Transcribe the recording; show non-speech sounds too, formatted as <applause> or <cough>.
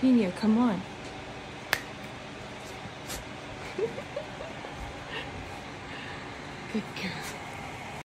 Pina, come on. <laughs> Good girl.